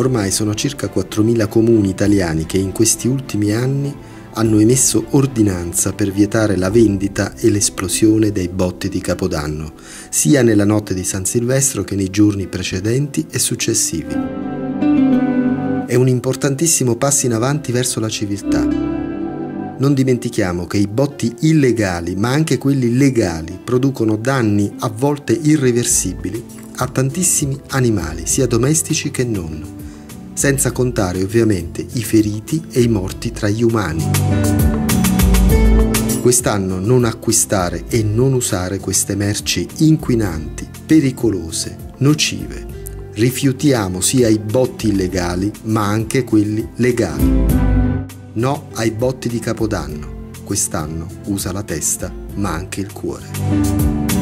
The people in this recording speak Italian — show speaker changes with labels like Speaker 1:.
Speaker 1: Ormai sono circa 4.000 comuni italiani che in questi ultimi anni hanno emesso ordinanza per vietare la vendita e l'esplosione dei botti di Capodanno, sia nella notte di San Silvestro che nei giorni precedenti e successivi. È un importantissimo passo in avanti verso la civiltà. Non dimentichiamo che i botti illegali, ma anche quelli legali, producono danni a volte irreversibili a tantissimi animali, sia domestici che non senza contare ovviamente i feriti e i morti tra gli umani. Quest'anno non acquistare e non usare queste merci inquinanti, pericolose, nocive. Rifiutiamo sia i botti illegali ma anche quelli legali. No ai botti di Capodanno. Quest'anno usa la testa ma anche il cuore.